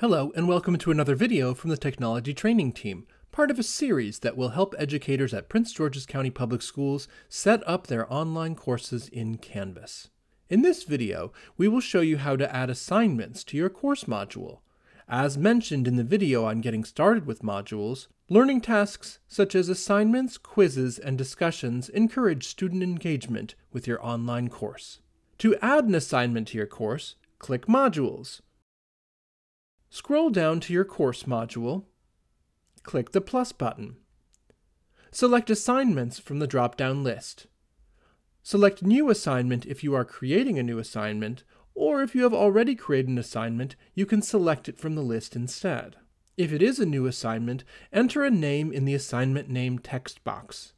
Hello, and welcome to another video from the Technology Training Team, part of a series that will help educators at Prince George's County Public Schools set up their online courses in Canvas. In this video, we will show you how to add assignments to your course module. As mentioned in the video on getting started with modules, learning tasks such as assignments, quizzes, and discussions encourage student engagement with your online course. To add an assignment to your course, click Modules. Scroll down to your course module. Click the plus button. Select Assignments from the drop-down list. Select New Assignment if you are creating a new assignment, or if you have already created an assignment, you can select it from the list instead. If it is a new assignment, enter a name in the assignment name text box.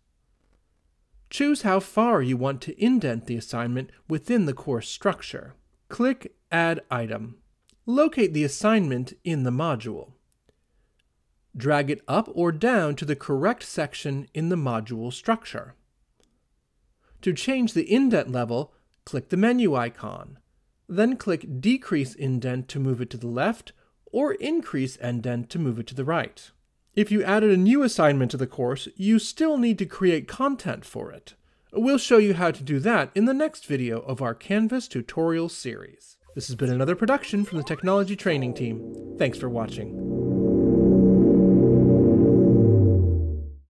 Choose how far you want to indent the assignment within the course structure. Click Add Item. Locate the assignment in the module. Drag it up or down to the correct section in the module structure. To change the indent level, click the menu icon. Then click Decrease Indent to move it to the left, or Increase Indent to move it to the right. If you added a new assignment to the course, you still need to create content for it. We'll show you how to do that in the next video of our Canvas tutorial series. This has been another production from the Technology Training Team. Thanks for watching.